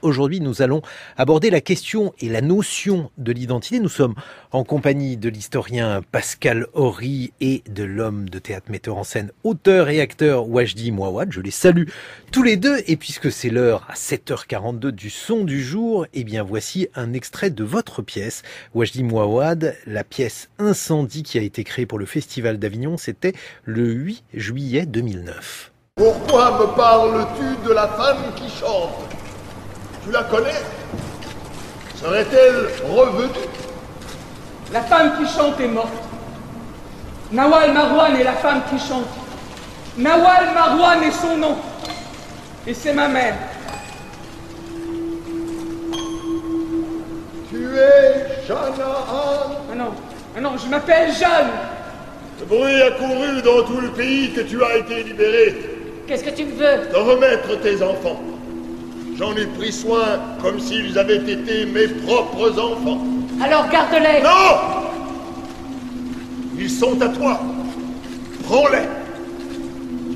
Aujourd'hui, nous allons aborder la question et la notion de l'identité. Nous sommes en compagnie de l'historien Pascal Horry et de l'homme de théâtre metteur en scène, auteur et acteur Wajdi Mouawad. Je les salue tous les deux et puisque c'est l'heure à 7h42 du son du jour, eh bien voici un extrait de votre pièce, Wajdi Mouawad, la pièce Incendie qui a été créée pour le Festival d'Avignon, c'était le 8 juillet 2009. Pourquoi me parles-tu de la femme qui chante? Tu la connais? Serait-elle revenue? La femme qui chante est morte. Nawal Marouane est la femme qui chante. Nawal Marouane est son nom. Et c'est ma mère. Tu es Jeanne Ah non, ah non, je m'appelle Jeanne. Le bruit a couru dans tout le pays que tu as été libéré. Qu'est-ce que tu veux? De remettre tes enfants. J'en ai pris soin comme s'ils avaient été mes propres enfants. Alors garde-les Non Ils sont à toi. Prends-les.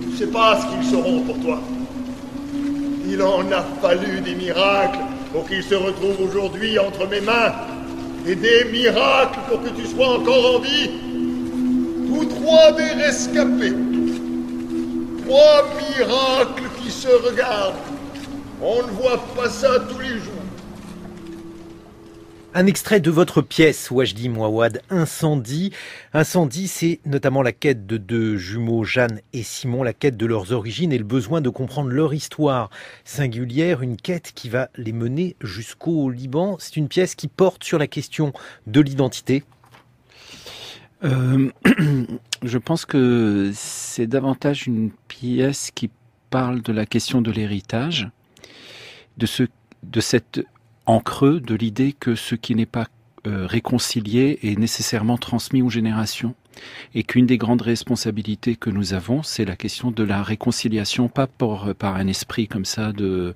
Tu ne sais pas ce qu'ils seront pour toi. Il en a fallu des miracles pour qu'ils se retrouvent aujourd'hui entre mes mains. Et des miracles pour que tu sois encore en vie. Tous trois des rescapés. Trois miracles qui se regardent on ne voit pas ça tous les jours. Un extrait de votre pièce, Wajdi Mouawad, Incendie. Incendie, c'est notamment la quête de deux jumeaux, Jeanne et Simon, la quête de leurs origines et le besoin de comprendre leur histoire singulière, une quête qui va les mener jusqu'au Liban. C'est une pièce qui porte sur la question de l'identité. Euh, je pense que c'est davantage une pièce qui parle de la question de l'héritage de, ce, de cette encreux de l'idée que ce qui n'est pas euh, réconcilié est nécessairement transmis aux générations et qu'une des grandes responsabilités que nous avons, c'est la question de la réconciliation, pas pour, par un esprit comme ça de,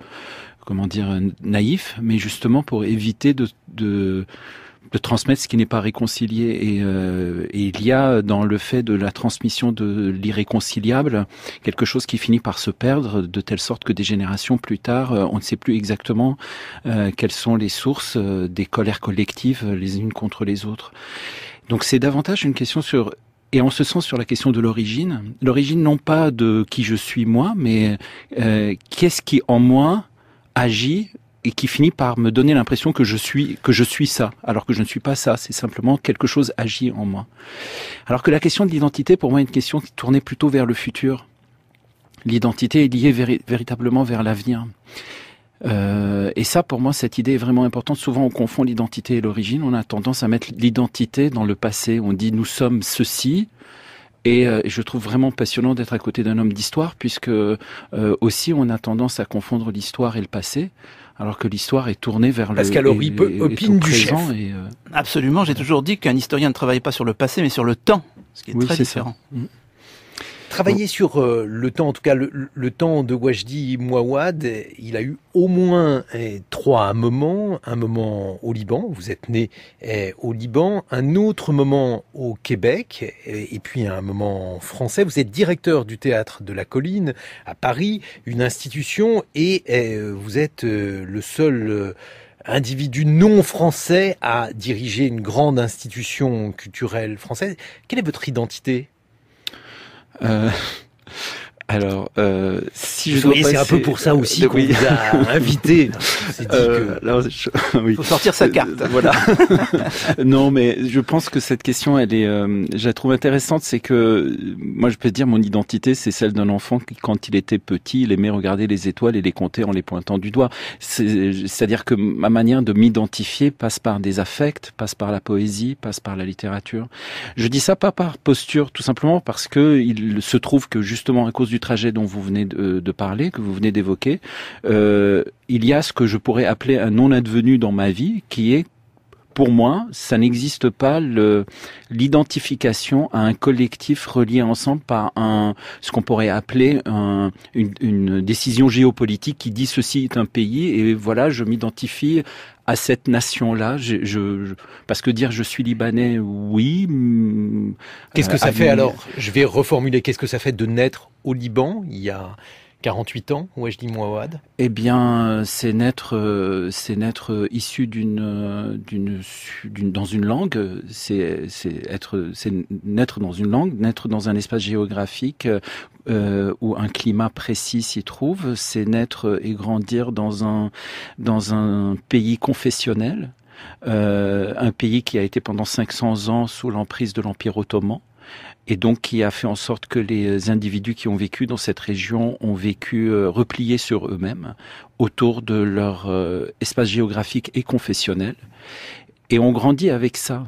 comment dire, naïf, mais justement pour éviter de, de de transmettre ce qui n'est pas réconcilié. Euh, et, il y a dans le fait de la transmission de l'irréconciliable quelque chose qui finit par se perdre, de telle sorte que des générations plus tard, euh, on ne sait plus exactement euh, quelles sont les sources des colères collectives les unes contre les autres. Donc c'est davantage une question sur et en ce sens sur la question de l'origine, l'origine non pas de qui je suis moi, mais qu'est-ce qui en moi agit et qui finit par me donner l'impression que je suis que je suis ça, alors que je ne suis pas ça. C'est simplement quelque chose agit en moi. Alors que la question de l'identité, pour moi, est une question qui tournait plutôt vers le futur. L'identité est liée véritablement vers l'avenir. Euh, et ça, pour moi, cette idée est vraiment importante. Souvent, on confond l'identité et l'origine. On a tendance à mettre l'identité dans le passé. On dit nous sommes ceci, et euh, je trouve vraiment passionnant d'être à côté d'un homme d'histoire, puisque euh, aussi on a tendance à confondre l'histoire et le passé alors que l'histoire est tournée vers le Pascal Horry opine du chef. Et, euh, Absolument, j'ai toujours dit qu'un historien ne travaille pas sur le passé, mais sur le temps, ce qui est très différent. Mm. Travailler sur euh, le temps, en tout cas le, temps de Wajdi Mouawad, il a eu au moins eh, trois moments. Un moment au Liban, vous êtes né eh, au Liban, un autre moment au Québec, eh, et puis un moment français. Vous êtes directeur du théâtre de la Colline à Paris, une institution, et vous êtes euh, le seul euh, individu non français à diriger une grande institution culturelle française. Quelle est votre identité? Euh, alors, euh, si je dois c'est un peu pour ça aussi qu'on vous a invité. Euh, oui. Faut sortir sa carte. voilà. non, mais je pense que cette question, elle est, euh, je la trouve intéressante. C'est que moi, je peux dire, mon identité, c'est celle d'un enfant qui, quand il était petit, il aimait regarder les étoiles et les compter en les pointant du doigt. C'est-à-dire que ma manière de m'identifier passe par des affects, passe par la poésie, passe par la littérature. Je dis ça pas par posture, tout simplement parce que il se trouve que justement à cause du du trajet dont vous venez de, parler, que vous venez d'évoquer, euh, il y a ce que je pourrais appeler un non-advenu dans ma vie, qui est pour moi, ça n'existe pas l'identification à un collectif relié ensemble par un ce qu'on pourrait appeler une, une, décision géopolitique qui dit ceci est un pays et voilà, je m'identifie à cette nation-là. Je, je, parce que dire je suis libanais, oui. Qu'est-ce que ça fait alors? Je vais reformuler. Qu'est-ce que ça fait de naître au Liban? Il y a 48 ans, dis Mouawad Eh bien, c'est naître, c'est naître issu d'une, d'une, dans une langue. C'est, c'est être, c'est naître dans une langue, naître dans un espace géographique euh, où un climat précis s'y trouve. C'est naître et grandir dans un dans un pays confessionnel, euh, un pays qui a été pendant 500 ans sous l'emprise de l'Empire ottoman et donc qui a fait en sorte que les individus qui ont vécu dans cette région ont vécu euh, repliés sur eux-mêmes autour de leur euh, espace géographique et confessionnel et on grandit avec ça.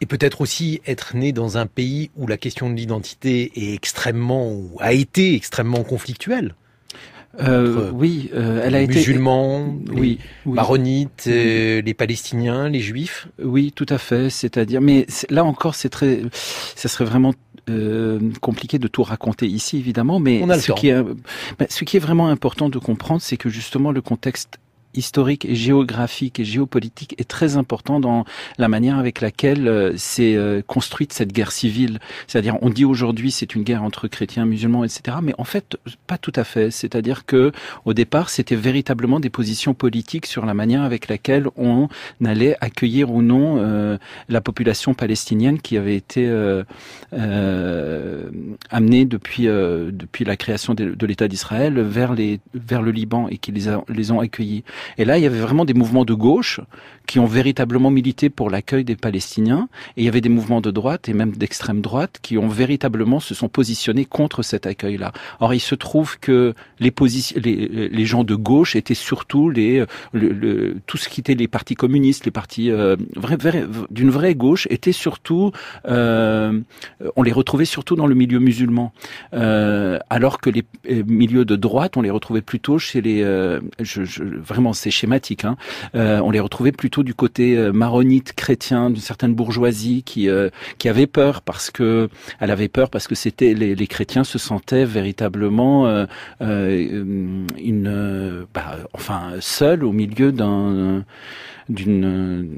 Et peut-être aussi être né dans un pays où la question de l'identité est extrêmement, ou a été extrêmement conflictuelle. Euh, oui, euh, elle a été musulmans, oui, les maronites, euh, les Palestiniens, les Juifs. Oui, tout à fait. C'est-à-dire, mais là encore, c'est très, ça serait vraiment euh, compliqué de tout raconter ici, évidemment. Mais ce qui est, ben, ce qui est vraiment important de comprendre, c'est que justement le contexte historique et géographique et géopolitique est très important dans la manière avec laquelle euh, s'est euh, construite cette guerre civile. C'est-à-dire, on dit aujourd'hui c'est une guerre entre chrétiens, musulmans, etc. Mais en fait, pas tout à fait. C'est-à-dire que au départ, c'était véritablement des positions politiques sur la manière avec laquelle on allait accueillir ou non euh, la population palestinienne qui avait été euh, amenée depuis depuis la création de, de l'État d'Israël vers les vers le Liban et qui les, a, les ont accueillis. Et là, il y avait vraiment des mouvements de gauche qui ont véritablement milité pour l'accueil des Palestiniens. Et il y avait des mouvements de droite et même d'extrême droite qui ont véritablement se sont positionnés contre cet accueil-là. Or, il se trouve que les, les gens de gauche étaient surtout les, le, tout ce qui était les partis communistes, les partis euh, d'une vraie gauche, étaient surtout, euh, on les retrouvait surtout dans le milieu musulman, euh, alors que les euh, milieux de droite, on les retrouvait plutôt chez les, euh, vraiment c'est schématique, hein, on les retrouvait plutôt du côté euh, maronite chrétien d'une certaine bourgeoisie qui euh, qui avait peur parce que elle avait peur parce que c'était les, les chrétiens se sentaient véritablement euh, une bah, enfin seuls au milieu d'un d'une,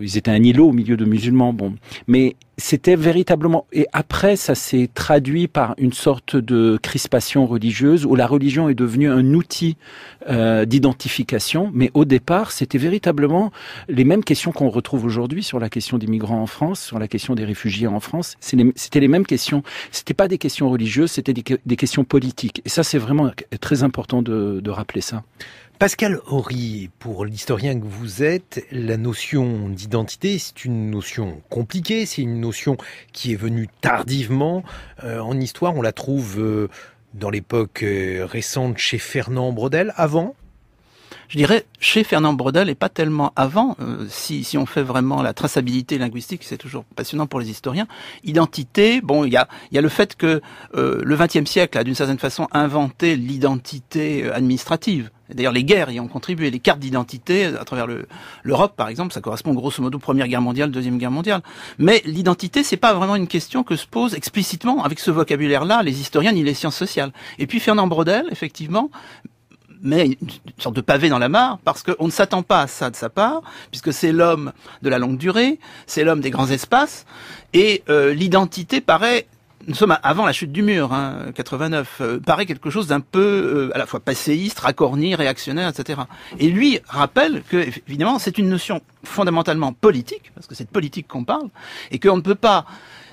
ils étaient un îlot au milieu de musulmans. Bon, mais c'était véritablement. Et après, ça s'est traduit par une sorte de crispation religieuse où la religion est devenue un outil euh, d'identification. Mais au départ, c'était véritablement les mêmes questions qu'on retrouve aujourd'hui sur la question des migrants en France, sur la question des réfugiés en France. C'était les mêmes questions. C'était pas des questions religieuses, c'était des, des, questions politiques. Et ça, c'est vraiment très important de, de rappeler ça. Pascal Horry, pour l'historien que vous êtes, la notion d'identité, c'est une notion compliquée, c'est une notion qui est venue tardivement. Euh, en histoire, on la trouve euh, dans l'époque euh, récente chez Fernand Brodel, avant je dirais chez Fernand Brodel et pas tellement avant. si, si on fait vraiment la traçabilité linguistique, c'est toujours passionnant pour les historiens. Identité, bon, il y a, le fait que le XXe siècle a d'une certaine façon inventé l'identité administrative. D'ailleurs, les guerres y ont contribué. Les cartes d'identité à travers l'Europe, par exemple, ça correspond grosso modo Première Guerre mondiale, Deuxième Guerre mondiale. Mais l'identité, c'est pas vraiment une question que se pose explicitement avec ce vocabulaire-là les historiens ni les sciences sociales. Et puis Fernand Brodel, effectivement, met une sorte de pavé dans la mare parce qu'on ne s'attend pas à ça de sa part, puisque c'est l'homme de la longue durée, c'est l'homme des grands espaces, et euh, l'identité paraît nous sommes avant la chute du mur, hein, 89, euh, paraît quelque chose d'un peu euh, à la fois passéiste, racorni, réactionnaire, etc. Et lui rappelle que, évidemment, c'est une notion fondamentalement politique, parce que c'est de politique qu'on parle, et qu'on ne peut pas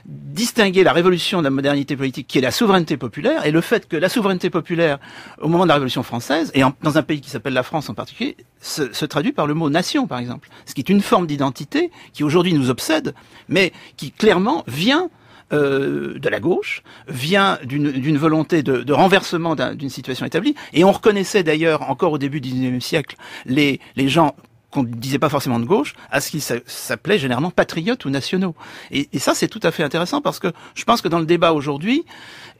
distinguer la révolution de la modernité politique, qui est la souveraineté populaire, et le fait que la souveraineté populaire, au moment de la Révolution française, et dans un pays qui s'appelle la France en particulier, se, traduit par le mot nation, par exemple. Ce qui est une forme d'identité qui aujourd'hui nous obsède, mais qui clairement vient euh, de la gauche vient d'une volonté de, de renversement d'une situation établie. Et on reconnaissait d'ailleurs encore au début du XIXe siècle les, les gens qu'on ne disait pas forcément de gauche, à ce qui s'appelait généralement patriotes ou nationaux. Et, et ça, c'est tout à fait intéressant parce que je pense que dans le débat aujourd'hui,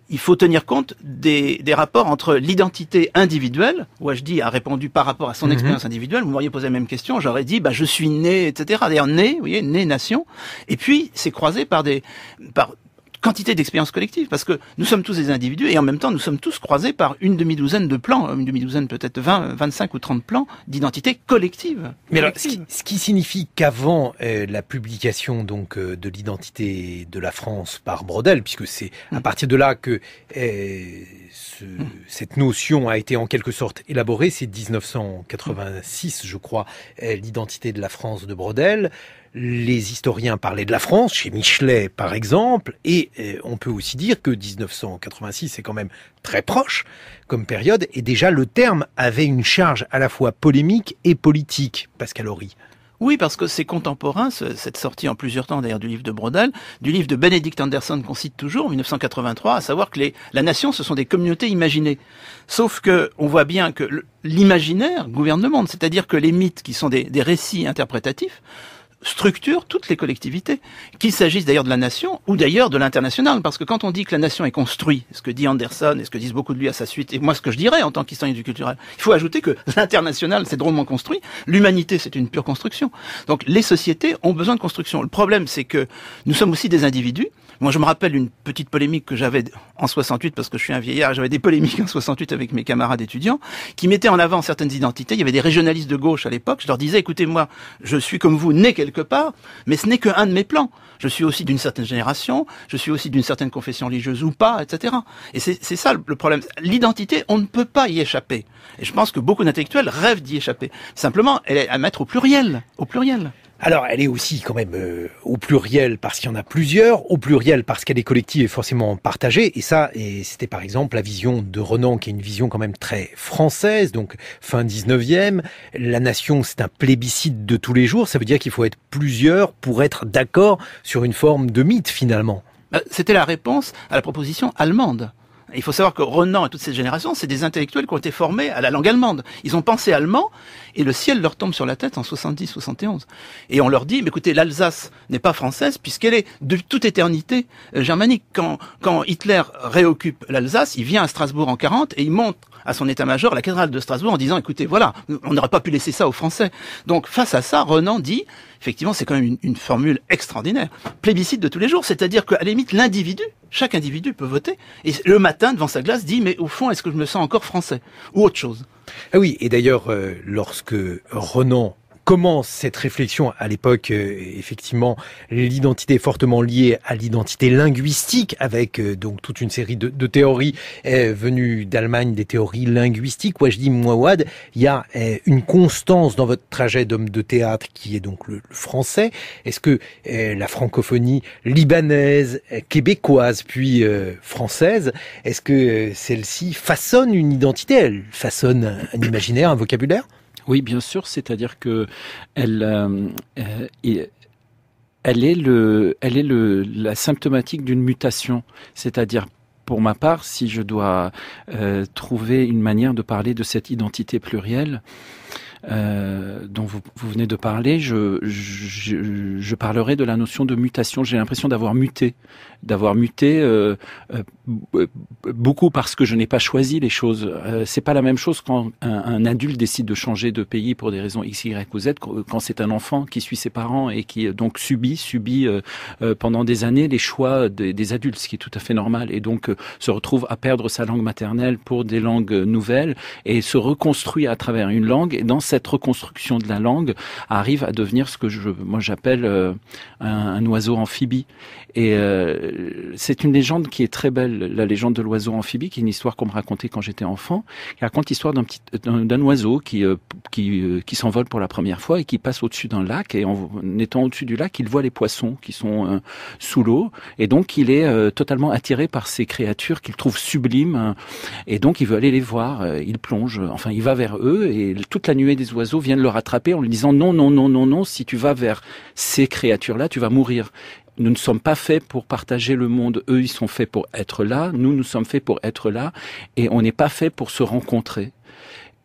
il faut tenir compte des, des rapports entre l'identité individuelle, où dis a répondu par rapport à son mhm. expérience individuelle, vous m'auriez posé la même question, j'aurais dit, bah, je suis né, etc. D'ailleurs, né, vous voyez, né nation, et puis c'est croisé par des, par quantité d'expériences collectives, parce que nous sommes tous des individus et en même temps nous sommes tous croisés par une demi-douzaine de plans, une demi-douzaine peut-être 20, 25 ou 30 plans d'identité collective. Mais alors, ce qui, ce qui signifie qu'avant euh, la publication donc euh, de l'identité de la France par Brodel, puisque c'est à Mm. partir de là que euh, ce- cette notion a été en quelque sorte élaborée, c'est 1986, je crois, l'identité de la France de Brodel. Les historiens parlaient de la France, chez Michelet par exemple, et euh, on peut aussi dire que 1986 c'est quand même très proche comme période, et déjà le terme avait une charge à la fois polémique et politique, Pascal Horry. Oui, parce que c'est contemporain, ce- cette sortie en plusieurs temps d'ailleurs du livre de Brodel, du livre de Benedict Anderson qu'on cite toujours, en 1983, à savoir que la nation, ce sont des communautés imaginées. Sauf que on voit bien que l'imaginaire gouverne le monde, c'est-à-dire que les mythes, qui sont des récits interprétatifs, structurent toutes les collectivités, qu'il s'agisse d'ailleurs de la nation ou d'ailleurs de l'international, parce que quand on dit que la nation est construite, ce que dit Anderson et ce que disent beaucoup de lui à sa suite, et moi ce que je dirais en tant qu'historien du culturel, il faut ajouter que l'international c'est drôlement construit, l'humanité c'est une pure construction. Donc les sociétés ont besoin de construction. Le problème c'est que nous sommes aussi des individus. Moi je me rappelle une petite polémique que j'avais en 68 parce que je suis un vieillard, j'avais des polémiques en 68 avec mes camarades étudiants qui mettaient en avant certaines identités. Il y avait des régionalistes de gauche à l'époque. Je leur disais écoutez moi, je suis comme vous né quelque part, mais ce n'est qu'un de mes plans. Je suis aussi d'une certaine génération, je suis aussi d'une certaine confession religieuse ou pas, etc. Et c'est ça le problème. L'identité, on ne peut pas y échapper. Et je pense que beaucoup d'intellectuels rêvent d'y échapper. Simplement, elle est à mettre au pluriel, au pluriel. Alors, elle est aussi quand même euh, au pluriel parce qu'il y en a plusieurs, au pluriel parce qu'elle est collective et forcément partagée. Et ça, et c'était par exemple la vision de Renan, qui est une vision quand même très française, donc fin 19e. La nation, c'est un plébiscite de tous les jours. Ça veut dire qu'il faut être plusieurs pour être d'accord sur une forme de mythe finalement. Euh, C'était la réponse à la proposition allemande. Il faut savoir que Renan et toute cette génération, c'est des intellectuels qui ont été formés à la langue allemande. Ils ont pensé allemand et le ciel leur tombe sur la tête en 70-71. Et on leur dit, mais écoutez, l'Alsace n'est pas française puisqu'elle est de toute éternité euh, germanique. Quand, quand Hitler réoccupe l'Alsace, il vient à Strasbourg en 40 et il montre à son état-major la cathédrale de Strasbourg en disant, écoutez, voilà, on n'aurait pas pu laisser ça aux Français. Donc face à ça, Renan dit, effectivement, c'est quand même une, formule extraordinaire. Plébiscite de tous les jours, c'est-à-dire qu'à la limite, l'individu, chaque individu peut voter, et le matin, devant sa glace, dit, mais au fond, est-ce que je me sens encore français? Ou autre chose Ah oui, et d'ailleurs, euh, lorsque Renan commence cette réflexion à l'époque, euh, effectivement, l'identité est fortement liée à l'identité linguistique, avec euh, donc toute une série de, de théories euh, venues d'Allemagne, des théories linguistiques. Dis Mouawad, il y a euh, une constance dans votre trajet d'homme de théâtre qui est donc le, le français. Est-ce que euh, la francophonie libanaise, euh, québécoise, puis euh, française, est-ce que celle-ci façonne une identité? Elle façonne un imaginaire, un vocabulaire? Oui, bien sûr. C'est-à-dire que elle, euh, euh, elle est le, elle est le, la symptomatique d'une mutation. C'est-à-dire, pour ma part, si je dois euh, trouver une manière de parler de cette identité plurielle euh, dont vous, vous venez de parler, je, je, je parlerai de la notion de mutation. J'ai l'impression d'avoir muté, d'avoir muté euh, euh, beaucoup parce que je n'ai pas choisi les choses. Euh, c'est pas la même chose quand un, adulte décide de changer de pays pour des raisons X, Y ou Z, quand c'est un enfant qui suit ses parents et qui donc subit, subit pendant des années les choix des, des adultes, ce qui est tout à fait normal, et donc se retrouve à perdre sa langue maternelle pour des langues nouvelles et se reconstruit à travers une langue. Et dans cette reconstruction de la langue, arrive à devenir ce que je, moi j'appelle euh, un, oiseau amphibie. Et euh, c'est une légende qui est très belle, la légende de l'oiseau amphibie, qui est une histoire qu'on me racontait quand j'étais enfant. Qui raconte l'histoire d'un petit, d'un oiseau qui euh, qui, qui s'envole pour la première fois et qui passe au-dessus d'un lac. Et en, étant au-dessus du lac, il voit les poissons qui sont sous l'eau. Et donc il est totalement attiré par ces créatures qu'il trouve sublimes. hein. et donc il veut aller les voir. Il plonge, enfin il va vers eux et toute la nuée des oiseaux viennent le rattraper en lui disant non non non non non. Si tu vas vers ces créatures-là, tu vas mourir. Nous ne sommes pas faits pour partager le monde. Eux, ils sont faits pour être là. Nous, nous sommes faits pour être là. Et on n'est pas fait pour se rencontrer.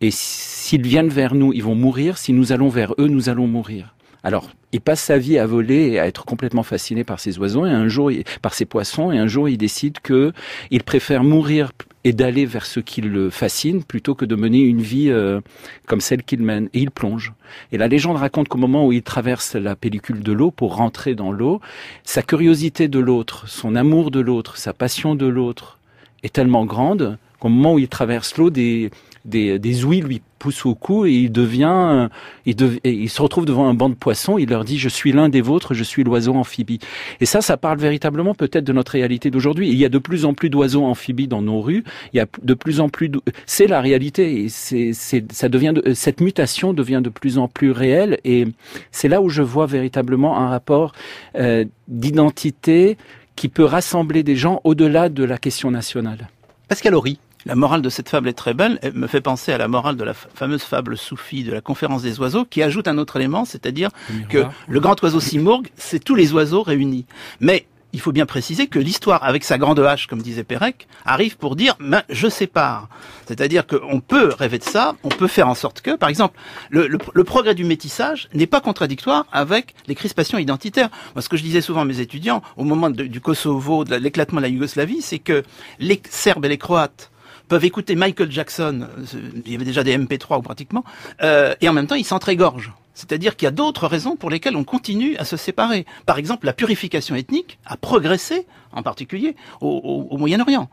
Et s'ils viennent vers nous, ils vont mourir. Si nous allons vers eux, nous allons mourir. Alors, il passe sa vie à voler et à être complètement fasciné par ces oiseaux et un jour, par ces poissons, et un jour, il décide que il préfère mourir et d'aller vers ce qui le fascine plutôt que de mener une vie euh, comme celle qu'il mène. Et il plonge. Et la légende raconte qu'au moment où il traverse la pellicule de l'eau pour rentrer dans l'eau, sa curiosité de l'autre, son amour de l'autre, sa passion de l'autre est tellement grande qu'au moment où il traverse l'eau, des, des, des ouïes lui poussent au cou et il devient, il, il se retrouve devant un banc de poissons. Il leur dit je suis l'un des vôtres, je suis l'oiseau amphibie. Et ça, ça parle véritablement peut-être de notre réalité d'aujourd'hui. Il y a de plus en plus d'oiseaux amphibies dans nos rues. Il y a de plus en plus, c'est la réalité. Et ça devient, de, cette mutation devient de plus en plus réelle. Et c'est là où je vois véritablement un rapport euh, d'identité qui peut rassembler des gens au-delà de la question nationale. Pascal Horry, la morale de cette fable est très belle. Elle me fait penser à la morale de la fameuse fable soufie de la conférence des oiseaux, qui ajoute un autre élément, c'est-à-dire que le grand oiseau Simurgh, c'est tous les oiseaux réunis. Mais il faut bien préciser que l'histoire, avec sa grande hache, comme disait Pérec, arrive pour dire ben, je sépare. C'est-à-dire qu'on peut rêver de ça, on peut faire en sorte que, par exemple, le, progrès du métissage n'est pas contradictoire avec les crispations identitaires. Moi, ce que je disais souvent à mes étudiants, au moment du Kosovo, de l'éclatement de la Yougoslavie, c'est que les Serbes et les Croates peuvent écouter Michael Jackson, euh, il y avait déjà des MP3 ou pratiquement, euh, et en même temps ils s'entrégorgent. C'est-à-dire qu'il y a d'autres raisons pour lesquelles on continue à se séparer. Par exemple, la purification ethnique a progressé, en particulier au, Moyen-Orient.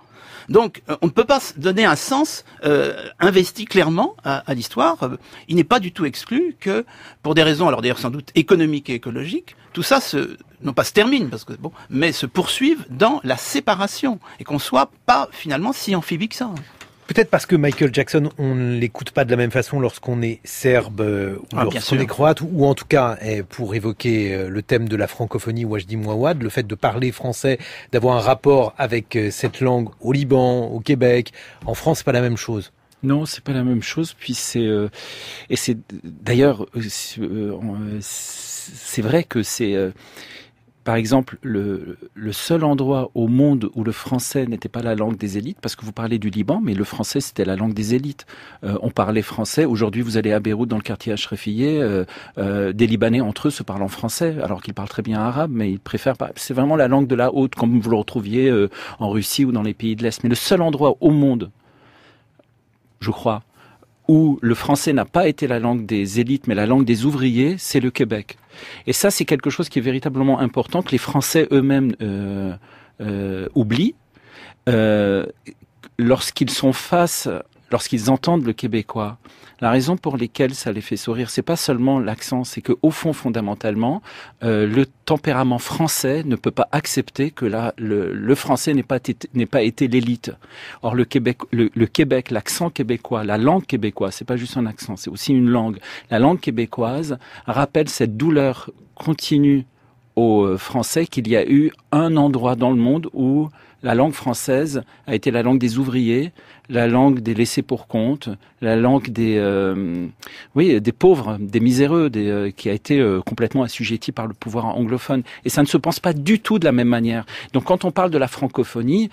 Donc, euh, on ne peut pas donner un sens investi clairement à, l'histoire. Il n'est pas du tout exclu que, pour des raisons, alors d'ailleurs sans doute économiques et écologiques, tout ça se, non pas se termine, parce que bon, mais se poursuivent dans la séparation et qu'on soit pas finalement si amphibie que ça. Peut-être parce que Michael Jackson, on ne l'écoute pas de la même façon lorsqu'on est serbe euh, ou ah, lorsqu'on est croate, ou en tout cas, eh, pour évoquer euh, le thème de la francophonie Wajdi Mouawad, le fait de parler français, d'avoir un rapport avec euh, cette langue au Liban, au Québec, en France, c'est pas la même chose. Non, c'est pas la même chose. Puis c'est et c'est d'ailleurs c'est vrai que c'est par exemple, le, seul endroit au monde où le français n'était pas la langue des élites, parce que vous parlez du Liban, mais le français c'était la langue des élites. Euh, on parlait français. Aujourd'hui, vous allez à Beyrouth dans le quartier Ashrafiyeh, euh, euh, des Libanais entre eux se parlent en français, alors qu'ils parlent très bien arabe, mais ils préfèrent pas. C'est vraiment la langue de la haute, comme vous le retrouviez en Russie ou dans les pays de l'Est. Mais le seul endroit au monde, je crois, où le français n'a pas été la langue des élites, mais la langue des ouvriers, c'est le Québec. Et ça, c'est quelque chose qui est véritablement important, que les Français eux-mêmes euh, euh, oublient. Euh, lorsqu'ils sont face, lorsqu'ils entendent le québécois, la raison pour laquelle ça les fait sourire, c'est pas seulement l'accent, c'est que au fond, fondamentalement, euh, le tempérament français ne peut pas accepter que là, le, français n'ait pas pas été l'élite. Or, le Québec, le, Québec, l'accent québécois, la langue québécoise, c'est pas juste un accent, c'est aussi une langue. La langue québécoise rappelle cette douleur continue aux euh, Français qu'il y a eu un endroit dans le monde où la langue française a été la langue des ouvriers, la langue des laissés pour compte, la langue des euh, oui des pauvres, des miséreux, des, euh, qui a été euh, complètement assujettie par le pouvoir anglophone. Et ça ne se pense pas du tout de la même manière. Donc quand on parle de la francophonie,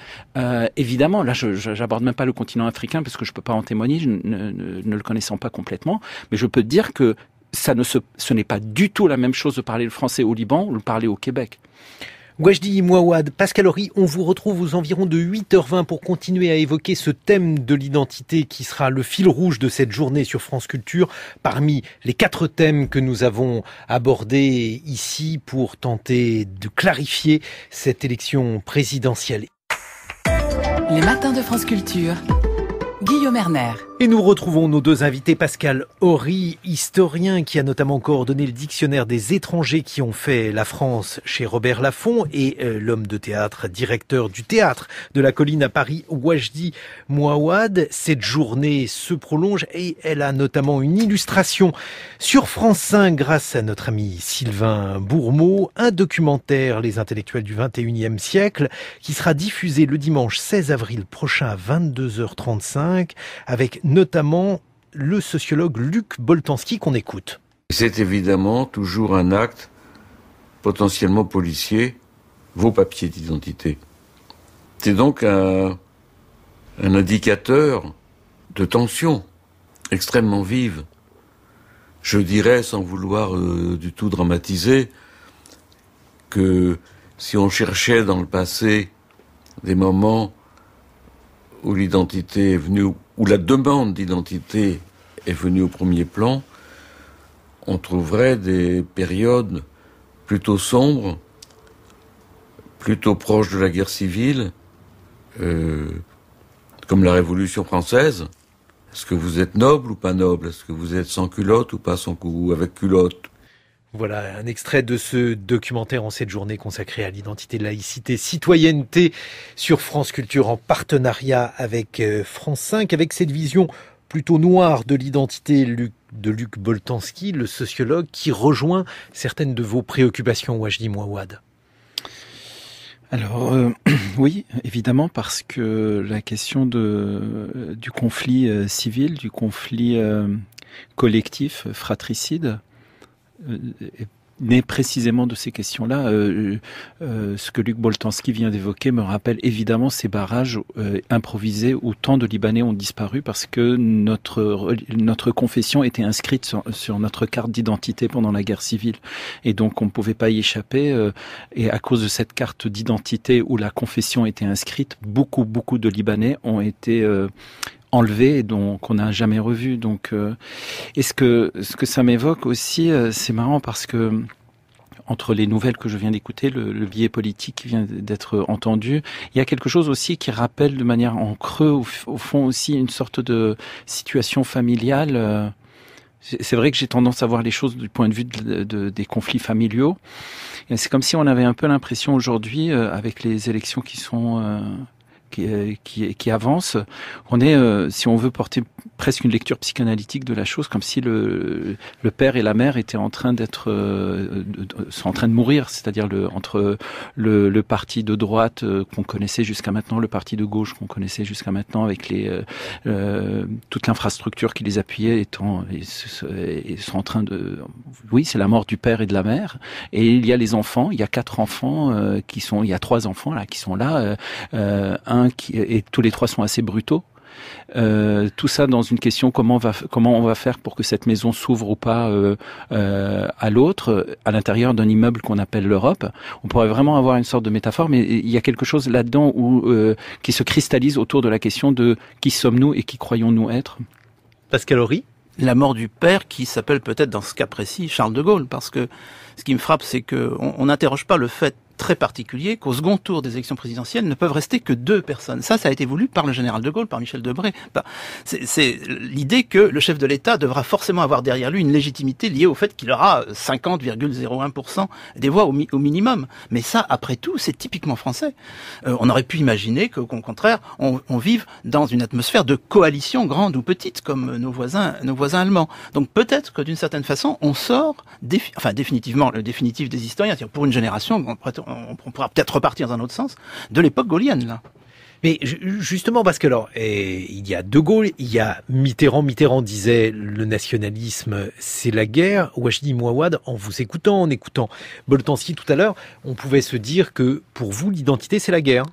évidemment, là je j'aborde même pas le continent africain parce que je peux pas en témoigner, je ne, ne le connaissant pas complètement, mais je peux dire que ça ne se, ce n'est pas du tout la même chose de parler le français au Liban ou de parler au Québec. Wajdi Mouawad, Pascal Horry, on vous retrouve aux environs de 8h20 pour continuer à évoquer ce thème de l'identité qui sera le fil rouge de cette journée sur France Culture parmi les quatre thèmes que nous avons abordés ici pour tenter de clarifier cette élection présidentielle. Les matins de France Culture. Guillaume Erner. Et nous retrouvons nos deux invités, Pascal Horry, historien qui a notamment coordonné le dictionnaire des étrangers qui ont fait la France chez Robert Laffont et euh, l'homme de théâtre, directeur du théâtre de la colline à Paris, Wajdi Mouawad. Cette journée se prolonge et elle a notamment une illustration sur France 5 grâce à notre ami Sylvain Bourmeau, un documentaire Les intellectuels du 21e siècle qui sera diffusé le dimanche 16 avril prochain à 22h35 avec notamment le sociologue Luc Boltanski qu'on écoute. C'est évidemment toujours un acte potentiellement policier, vos papiers d'identité. C'est donc un, indicateur de tension extrêmement vive. Je dirais, sans vouloir euh, du tout dramatiser, que si on cherchait dans le passé des moments où l'identité est venue, où la demande d'identité est venue au premier plan, on trouverait des périodes plutôt sombres, plutôt proches de la guerre civile, euh, comme la Révolution française. Est-ce que vous êtes noble ou pas noble? Est-ce que vous êtes sans culotte ou pas sans cou ou avec culotte? Voilà un extrait de ce documentaire en cette journée consacrée à l'identité, laïcité, citoyenneté sur France Culture en partenariat avec euh, France 5, avec cette vision plutôt noire de l'identité de Luc Boltanski, le sociologue, qui rejoint certaines de vos préoccupations, Wajdi Mouawad. Alors euh, oui, évidemment, parce que la question de, du conflit euh, civil, du conflit collectif, fratricide, né précisément de ces questions-là. Euh, euh, ce que Luc Boltanski vient d'évoquer me rappelle évidemment ces barrages euh, improvisés où tant de Libanais ont disparu parce que notre notre confession était inscrite sur notre carte d'identité pendant la guerre civile et donc on ne pouvait pas y échapper. et à cause de cette carte d'identité où la confession était inscrite, beaucoup beaucoup de Libanais ont été enlevé donc qu'on n'a jamais revu. Donc, euh, et ce que ce que ça m'évoque aussi, euh, c'est marrant parce que entre les nouvelles que je viens d'écouter, le, le, biais politique qui vient d'être entendu, il y a quelque chose aussi qui rappelle de manière en creux, au, fond aussi, une sorte de situation familiale. Euh, c'est vrai que j'ai tendance à voir les choses du point de vue de, des conflits familiaux. C'est comme si on avait un peu l'impression aujourd'hui, avec les élections qui sont qui, qui, qui avance. On est, euh, si on veut porter presque une lecture psychanalytique de la chose, comme si le, le père et la mère étaient en train d'être, euh, sont en train de mourir, c'est-à-dire le, entre le, le, parti de droite euh, qu'on connaissait jusqu'à maintenant, le parti de gauche qu'on connaissait jusqu'à maintenant, avec les toute l'infrastructure qui les appuyait étant, et, sont en train de, oui, c'est la mort du père et de la mère, et il y a les enfants, il y a quatre enfants qui sont, il y a trois enfants là qui sont là, un qui, et tous les trois sont assez brutaux. Euh, tout ça dans une question comment on va comment on va faire pour que cette maison s'ouvre ou pas euh, euh, à l'autre à l'intérieur d'un immeuble qu'on appelle l'Europe. On pourrait vraiment avoir une sorte de métaphore, mais il y a quelque chose là-dedans où qui se cristallise autour de la question de qui sommes-nous et qui croyons-nous être. Pascal Horry la mort du père qui s'appelle peut-être dans ce cas précis Charles de Gaulle parce que ce qui me frappe c'est que on n'interroge pas le fait très particulier qu'au second tour des élections présidentielles ne peuvent rester que deux personnes. Ça, ça a été voulu par le général de Gaulle, par Michel Debré. Bah, c'est l'idée que le chef de l'État devra forcément avoir derrière lui une légitimité liée au fait qu'il aura 50,01% des voix au, minimum. Mais ça, après tout, c'est typiquement français. Euh, on aurait pu imaginer qu'au contraire, on, on, vive dans une atmosphère de coalition grande ou petite, comme nos voisins, nos voisins allemands. Donc peut-être que d'une certaine façon, on sort, enfin définitivement, le définitif des historiens, pour une génération, on, pourra peut-être repartir dans un autre sens, de l'époque gaulienne, là. Mais justement parce que alors il y a De Gaulle, il y a Mitterrand. Mitterrand disait le nationalisme c'est la guerre. Wajdi Mouawad, en vous écoutant, en écoutant Boltanski tout à l'heure, on pouvait se dire que pour vous l'identité c'est la guerre.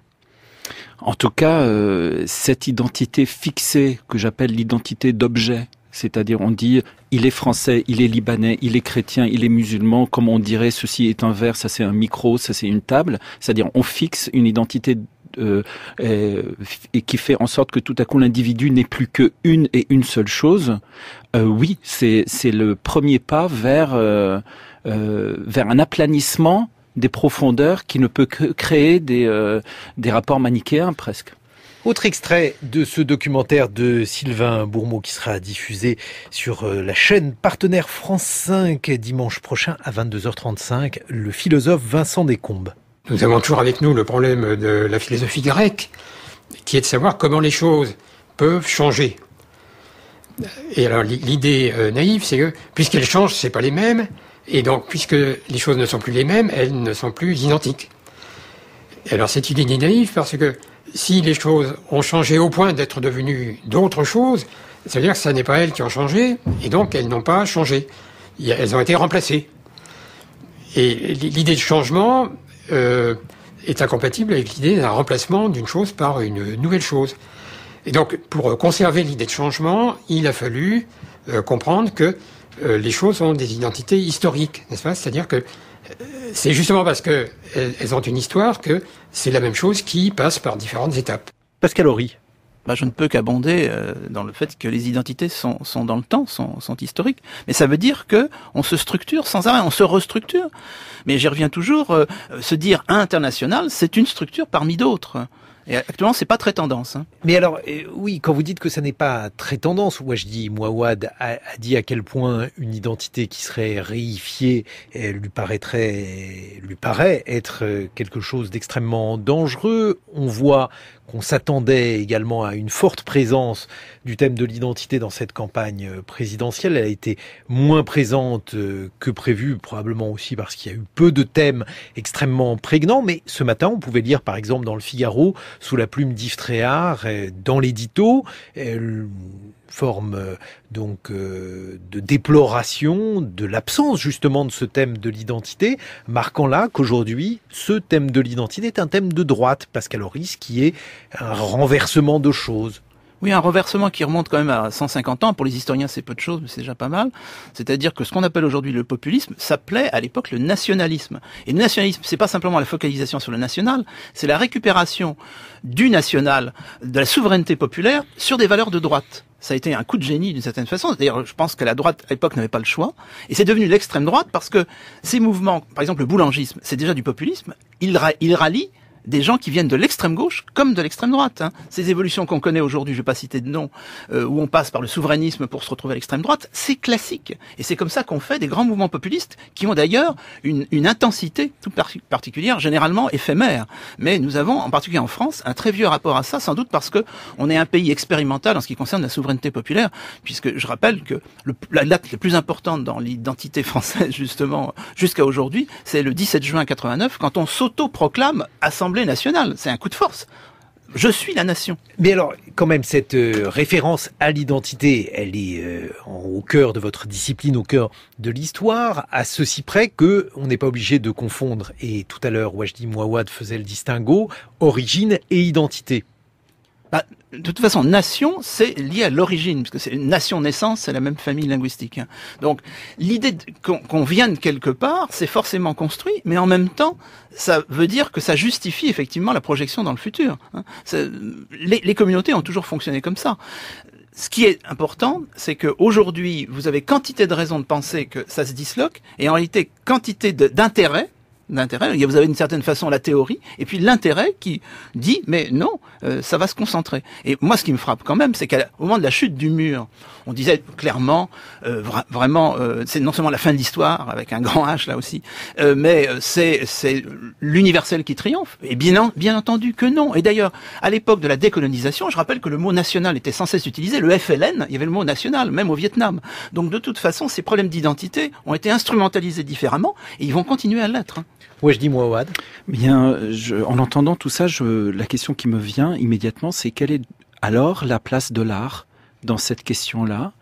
En tout cas, euh, cette identité fixée que j'appelle l'identité d'objet, c'est-à-dire on dit il est français, il est libanais, il est chrétien, il est musulman, comme on dirait ceci est un verre, ça c'est un micro, ça c'est une table, c'est-à-dire on fixe une identité euh, et qui fait en sorte que tout à coup l'individu n'est plus que une et une seule chose. Euh, oui, c'est le premier pas vers euh, vers un aplanissement des profondeurs qui ne peut que créer des des rapports manichéens presque. Autre extrait de ce documentaire de Sylvain Bourmeau qui sera diffusé sur euh, la chaîne partenaire France 5 dimanche prochain à 22h35, le philosophe Vincent Descombes. Nous avons toujours avec nous le problème de la philosophie grecque, qui est de savoir comment les choses peuvent changer. Et alors l'idée euh, naïve, c'est que puisqu'elles changent, c'est pas les mêmes, et donc puisque les choses ne sont plus les mêmes, elles ne sont plus identiques. Et alors cette idée est naïve parce que si les choses ont changé au point d'être devenues d'autres choses, ça veut dire que ce n'est pas elles qui ont changé, et donc elles n'ont pas changé. Elles ont été remplacées. Et l'idée de changement euh, est incompatible avec l'idée d'un remplacement d'une chose par une nouvelle chose. Et donc, pour conserver l'idée de changement, il a fallu euh, comprendre que euh, les choses ont des identités historiques, n'est-ce pas? C'est-à-dire que c'est justement parce qu'elles ont une histoire que c'est la même chose qui passe par différentes étapes. Pascal Horry. bah, je ne peux qu'abonder euh, dans le fait que les identités sont, sont dans le temps, sont, sont, historiques. Mais ça veut dire que on se structure sans arrêt, on se restructure. Mais j'y reviens toujours, euh, se dire international, c'est une structure parmi d'autres. Et actuellement, c'est pas très tendance. Hein. Mais alors, euh, oui, quand vous dites que ça n'est pas très tendance, moi je dis, Mouawad a, a, dit à quel point une identité qui serait réifiée lui paraîtrait, lui paraît être quelque chose d'extrêmement dangereux. On voit qu'on s'attendait également à une forte présence du thème de l'identité dans cette campagne présidentielle. Elle a été moins présente euh, que prévu, probablement aussi parce qu'il y a eu peu de thèmes extrêmement prégnants. Mais ce matin, on pouvait lire par exemple dans le Figaro, sous la plume d'Yves euh, dans l'édito, forme euh, donc euh, de déploration de l'absence justement de ce thème de l'identité, marquant là qu'aujourd'hui ce thème de l'identité est un thème de droite, Pascal Horis, qui est un renversement de choses. Oui, un renversement qui remonte quand même à 150 ans. Pour les historiens, c'est peu de choses, mais c'est déjà pas mal. C'est-à-dire que ce qu'on appelle aujourd'hui le populisme s'appelait à l'époque le nationalisme. Et le nationalisme, c'est pas simplement la focalisation sur le national, c'est la récupération du national, de la souveraineté populaire sur des valeurs de droite ça a été un coup de génie d'une certaine façon. D'ailleurs, je pense que la droite à l'époque n'avait pas le choix, et c'est devenu l'extrême droite parce que ces mouvements, par exemple le boulangisme, c'est déjà du populisme. Il, rallie des gens qui viennent de l'extrême gauche comme de l'extrême droite. Hein. Ces évolutions qu'on connaît aujourd'hui, je vais pas citer de nom, euh, où on passe par le souverainisme pour se retrouver à l'extrême droite, c'est classique. Et c'est comme ça qu'on fait des grands mouvements populistes qui ont d'ailleurs une, une, intensité toute particulière, généralement éphémère. Mais nous avons, en particulier en France, un très vieux rapport à ça, sans doute parce que on est un pays expérimental en ce qui concerne la souveraineté populaire, puisque je rappelle que la date la plus importante dans l'identité française, justement, jusqu'à aujourd'hui, c'est le 17 juin 89, quand on s'auto-proclame Assemblée nationale. C'est un coup de force. Je suis la nation. Mais alors, quand même, cette euh, référence à l'identité, elle est euh, au cœur de votre discipline, au cœur de l'histoire, à ceci près que on n'est pas obligé de confondre. Et tout à l'heure, Wajdi Mouawad faisait le distinguo origine et identité. Bah, de toute façon, nation, c'est lié à l'origine, parce que c'est nation naissance, c'est la même famille linguistique. Hein. Donc, l'idée qu'on vienne quelque part, c'est forcément construit, mais en même temps, ça veut dire que ça justifie effectivement la projection dans le futur. Hein. Les, les communautés ont toujours fonctionné comme ça. Ce qui est important, c'est qu'aujourd'hui, vous avez quantité de raisons de penser que ça se disloque, et en réalité, quantité d'intérêt d'intérêt. Vous avez une certaine façon la théorie, et puis l'intérêt qui dit, mais non, euh, ça va se concentrer. Et moi, ce qui me frappe quand même, c'est qu'au moment de la chute du mur, on disait clairement, euh, vraiment, euh, c'est non seulement la fin de l'histoire, avec un grand H là aussi, mais c'est c'est l'universel qui triomphe. Et bien, bien entendu que non. Et d'ailleurs, à l'époque de la décolonisation, je rappelle que le mot national était sans cesse utilisé. Le FLN, il y avait le mot national, même au Vietnam. Donc de toute façon, ces problèmes d'identité ont été instrumentalisés différemment, et ils vont continuer à l'être. Ouais, je dis moi, Wad. Bien, en entendant tout ça, la question qui me vient immédiatement, c'est quelle est alors la place de l'art dans cette question-là?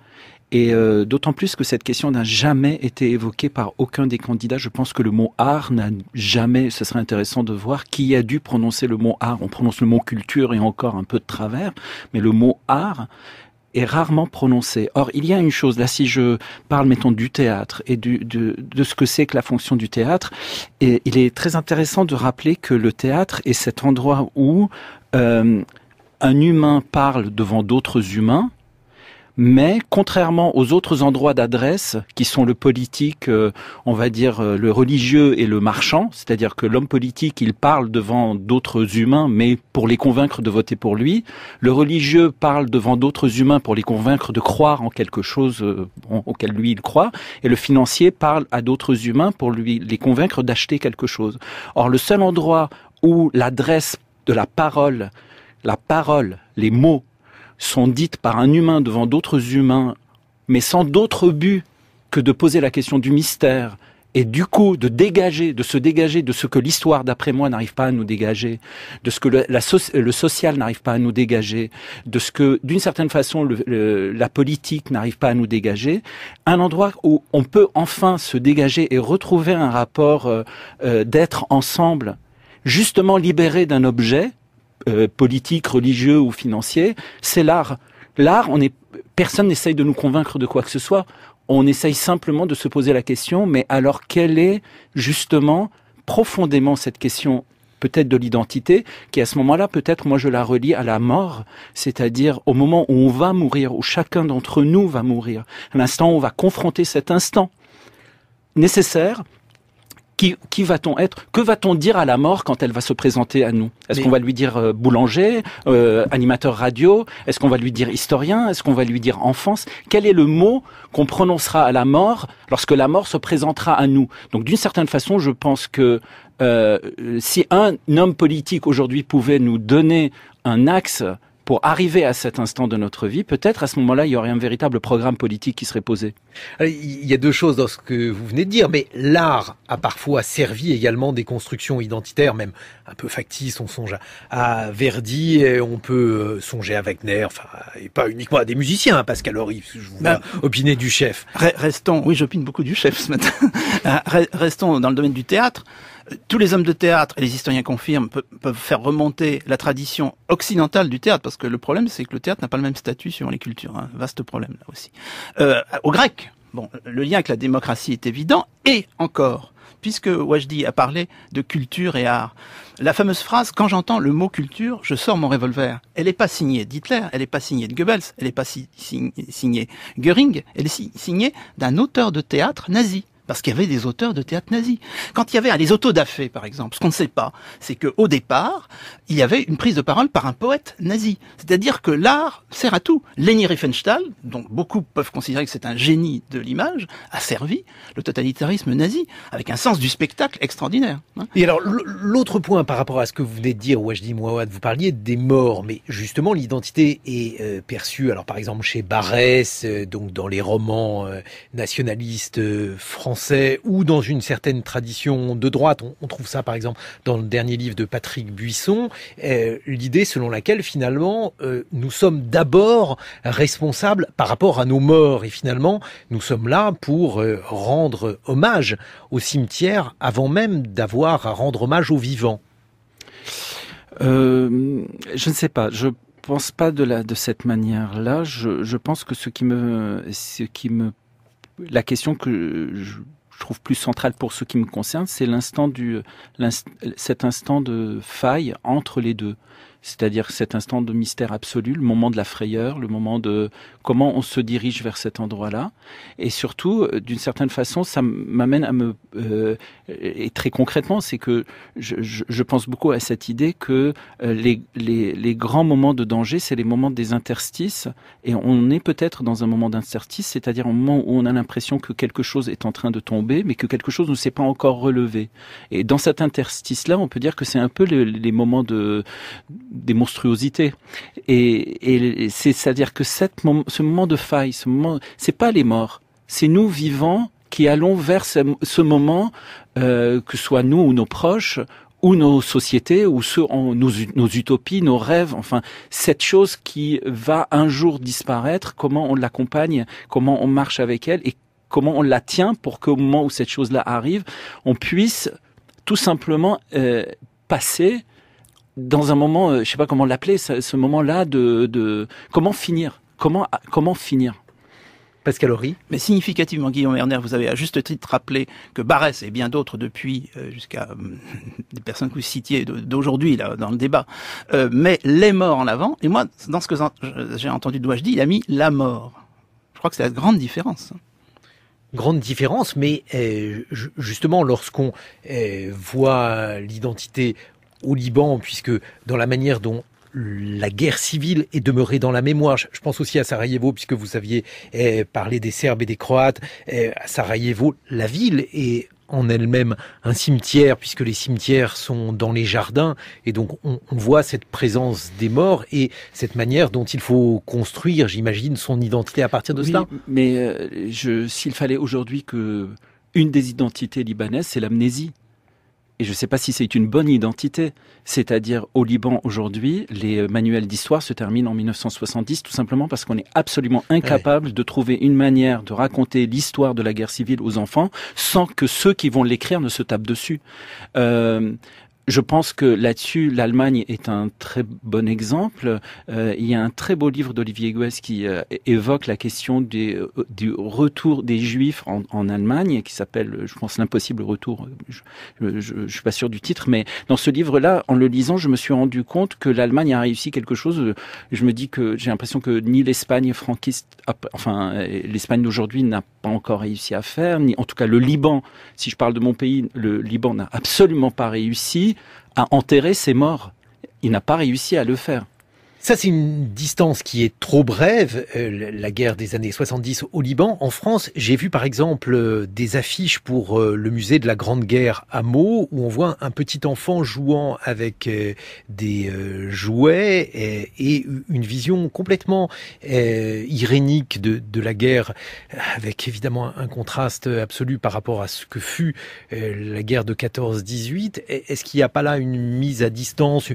Et euh, d'autant plus que cette question n'a jamais été évoquée par aucun des candidats. Je pense que le mot art n'a jamais, ce serait intéressant de voir qui a dû prononcer le mot art. On prononce le mot culture et encore un peu de travers, mais le mot art est rarement prononcé. Or, il y a une chose, là, si je parle, mettons, du théâtre et du, de, de ce que c'est que la fonction du théâtre, et il est très intéressant de rappeler que le théâtre est cet endroit où euh, un humain parle devant d'autres humains, mais contrairement aux autres endroits d'adresse, qui sont le politique, euh, on va dire euh, le religieux et le marchand, c'est-à-dire que l'homme politique, il parle devant d'autres humains, mais pour les convaincre de voter pour lui. Le religieux parle devant d'autres humains pour les convaincre de croire en quelque chose euh, auquel lui il croit. Et le financier parle à d'autres humains pour lui les convaincre d'acheter quelque chose. Or, le seul endroit où l'adresse de la parole, la parole, les mots sont dites par un humain devant d'autres humains, mais sans d'autre but que de poser la question du mystère, et du coup de dégager, de se dégager de ce que l'histoire, d'après moi, n'arrive pas à nous dégager, de ce que le, social n'arrive pas à nous dégager, de ce que, d'une certaine façon, la politique n'arrive pas à nous dégager, un endroit où on peut enfin se dégager et retrouver un rapport euh, euh, d'être ensemble, justement libéré d'un objet, euh, politique, religieux ou financier, c'est l'art. L'art, on est, personne n'essaye de nous convaincre de quoi que ce soit. On essaye simplement de se poser la question, mais alors quelle est justement profondément cette question peut-être de l'identité, qui à ce moment-là, peut-être, moi je la relie à la mort, c'est-à-dire au moment où on va mourir, où chacun d'entre nous va mourir, à l'instant où on va confronter cet instant nécessaire qui, qui va-t-on être? Que va-t-on dire à la mort quand elle va se présenter à nous? Est-ce Mais- qu'on va lui dire euh, boulanger, euh, animateur radio? Est-ce qu'on va lui dire historien? Est-ce qu'on va lui dire enfance? Quel est le mot qu'on prononcera à la mort lorsque la mort se présentera à nous? Donc d'une certaine façon, je pense que euh, si un homme politique aujourd'hui pouvait nous donner un axe pour arriver à cet instant de notre vie, peut-être à ce moment-là, il y aurait un véritable programme politique qui serait posé. Alors, Il y a deux choses dans ce que vous venez de dire, mais l'art a parfois servi également des constructions identitaires, même un peu factices. On songe à, Verdi, et on peut euh, songer à Wagner, enfin, et pas uniquement à des musiciens, hein, Pascal Horry, je vous vois Ben, opiner du chef. Re- Restons, oui, j'opine beaucoup du chef ce matin. Re- Restons dans le domaine du théâtre. Tous les hommes de théâtre, et les historiens confirment, pe- peuvent faire remonter la tradition occidentale du théâtre, parce que le problème, c'est que le théâtre n'a pas le même statut suivant les cultures. Hein. Vaste problème, là aussi. Euh, au grec, bon, le lien avec la démocratie est évident, et encore, puisque Wajdi a parlé de culture et art, la fameuse phrase, quand j'entends le mot culture, je sors mon revolver. Elle n'est pas signée d'Hitler, elle n'est pas signée de Goebbels, elle n'est pas si- si- signée Göring, elle est si- signée d'un auteur de théâtre nazi. Parce qu'il y avait des auteurs de théâtre nazis. Quand il y avait les autodafés, par exemple, ce qu'on ne sait pas, c'est qu'au départ, il y avait une prise de parole par un poète nazi. C'est-à-dire que l'art sert à tout. Leni Riefenstahl, dont beaucoup peuvent considérer que c'est un génie de l'image, a servi le totalitarisme nazi, avec un sens du spectacle extraordinaire. hein. Et alors, l'autre point par rapport à ce que vous venez de dire, Wajdi Mouawad, vous parliez des morts, mais justement, l'identité est euh, perçue, alors par exemple chez Barès, euh, donc dans les romans euh, nationalistes euh, ou dans une certaine tradition de droite, on, trouve ça par exemple dans le dernier livre de Patrick Buisson, euh, l'idée selon laquelle finalement, euh, nous sommes d'abord responsables par rapport à nos morts, et finalement, nous sommes là pour euh, rendre hommage au cimetière avant même d'avoir à rendre hommage aux vivants. Je ne sais pas. Je pense pas de la de cette manière-là. Je, je pense que ce qui me ce qui me la question que je, trouve plus centrale pour ce qui me concerne, c'est l'instant du cet instant de faille entre les deux. C'est-à-dire cet instant de mystère absolu, le moment de la frayeur, le moment de comment on se dirige vers cet endroit-là. Et surtout, euh, d'une certaine façon, ça m'amène à me... euh, et très concrètement, c'est que je, pense beaucoup à cette idée que euh, les, les, les grands moments de danger, c'est les moments des interstices. Et on est peut-être dans un moment d'interstice, c'est-à-dire un moment où on a l'impression que quelque chose est en train de tomber, mais que quelque chose ne s'est pas encore relevé. Et dans cet interstice-là, on peut dire que c'est un peu le- les moments de des monstruosités. Et, c'est-à-dire que cette ce moment de faille, ce moment, c'est pas les morts, c'est nous vivants qui allons vers ce, moment, euh, que ce soit nous ou nos proches, ou nos sociétés, ou ceux, en- nos, nos utopies, nos rêves, enfin, cette chose qui va un jour disparaître, comment on l'accompagne, comment on marche avec elle, et comment on la tient pour qu'au moment où cette chose-là arrive, on puisse tout simplement euh, passer dans un moment, euh, je sais pas comment l'appeler, ce, ce moment-là de, de comment finir, comment comment finir? Pascal Horry Mais significativement, Guillaume Werner, vous avez à juste titre rappelé que Barès et bien d'autres depuis, euh, jusqu'à euh, des personnes que vous citiez d'aujourd'hui là dans le débat, euh, met les morts en avant. Et moi, dans ce que j'ai entendu de Wajdi, il a mis la mort. Je crois que c'est la grande différence. grande différence, mais euh, ju- justement lorsqu'on euh, voit l'identité au Liban, puisque dans la manière dont la guerre civile est demeurée dans la mémoire. Je pense aussi à Sarajevo, puisque vous aviez euh, parlé des Serbes et des Croates. Euh, à Sarajevo, la ville est en elle-même un cimetière, puisque les cimetières sont dans les jardins, et donc on, on voit cette présence des morts et cette manière dont il faut construire, j'imagine, son identité à partir de Oui, cela. mais euh, s'il fallait aujourd'hui que une des identités libanaises, c'est l'amnésie. Et je ne sais pas si c'est une bonne identité. C'est-à-dire, au Liban, aujourd'hui, les manuels d'histoire se terminent en 1970, tout simplement parce qu'on est absolument incapable de trouver une manière de raconter l'histoire de la guerre civile aux enfants sans que ceux qui vont l'écrire ne se tapent dessus. Euh, je pense que là-dessus, l'Allemagne est un très bon exemple. Euh, il y a un très beau livre d'Olivier Guès qui euh, évoque la question euh, du retour des Juifs en, Allemagne, qui s'appelle, je pense, l'impossible retour. Je, je, suis pas sûr du titre, mais dans ce livre-là, en le lisant, je me suis rendu compte que l'Allemagne a réussi quelque chose. Je me dis que j'ai l'impression que ni l'Espagne franquiste, enfin l'Espagne d'aujourd'hui n'a pas encore réussi à faire, ni en tout cas le Liban. Si je parle de mon pays, le Liban n'a absolument pas réussi à enterrer ses morts. Il n'a pas réussi à le faire. Ça, c'est une distance qui est trop brève. Euh, la guerre des années 70 au Liban. En France, j'ai vu par exemple euh, des affiches pour euh, le musée de la Grande Guerre à Meaux, où on voit un petit enfant jouant avec des jouets et, une vision complètement irénique de, de, la guerre, avec évidemment un contraste absolu par rapport à ce que fut la guerre de 14-18. Est-ce qu'il n'y a pas là une mise à distance,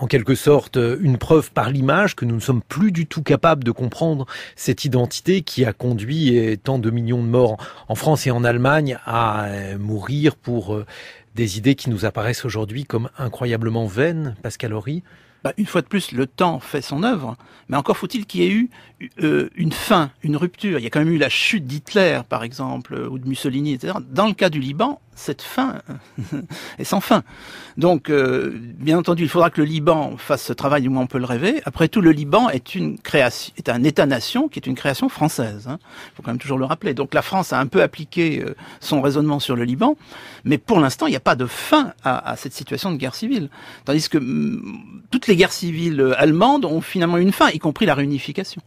en quelque sorte, une preuve par l'image que nous ne sommes plus du tout capables de comprendre cette identité qui a conduit tant de millions de morts en France et en Allemagne à eh, mourir pour euh, des idées qui nous apparaissent aujourd'hui comme incroyablement vaines, Pascal Horry bah, une fois de plus, le temps fait son œuvre, mais encore faut-il qu'il y ait eu euh, une fin, une rupture. Il y a quand même eu la chute d'Hitler, par exemple, ou de Mussolini, etc. Dans le cas du Liban, cette fin est sans fin. Donc, euh, bien entendu, il faudra que le Liban fasse ce travail, du moins on peut le rêver. Après tout, le Liban est une création, est un État-nation qui est une création française. Il hein. faut quand même toujours le rappeler. Donc, la France a un peu appliqué euh, son raisonnement sur le Liban, mais pour l'instant, il n'y a pas de fin à, à, cette situation de guerre civile. Tandis que mm, toutes les guerres civiles allemandes ont finalement une fin, y compris la réunification.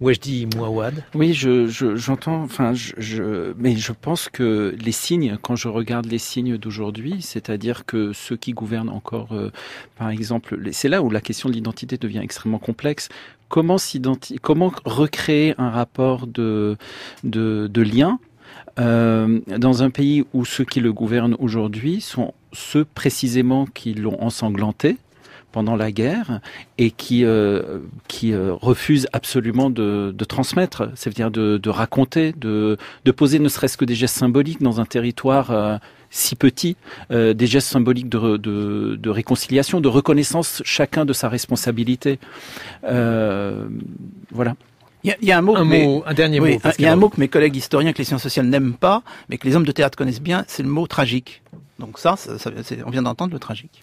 Wajdi Mouawad. Oui, je, j'entends, enfin, je, je, mais je pense que les signes, quand je regarde les signes d'aujourd'hui, c'est-à-dire que ceux qui gouvernent encore, euh, par exemple, c'est là où la question de l'identité devient extrêmement complexe. Comment comment recréer un rapport de lien euh, dans un pays où ceux qui le gouvernent aujourd'hui sont ceux précisément qui l'ont ensanglanté, pendant la guerre et qui euh, qui euh, refuse absolument de, de transmettre, c'est-à-dire de, de, raconter, de, de poser ne serait-ce que des gestes symboliques dans un territoire euh, si petit, euh, des gestes symboliques de, de, de, réconciliation, de reconnaissance chacun de sa responsabilité. voilà. Il y, a un mot, un, mot, un dernier mot. Il y a un mot que mes collègues historiens que les sciences sociales n'aiment pas, mais que les hommes de théâtre connaissent bien, c'est le mot tragique. Donc ça, ça, ça on vient d'entendre le tragique.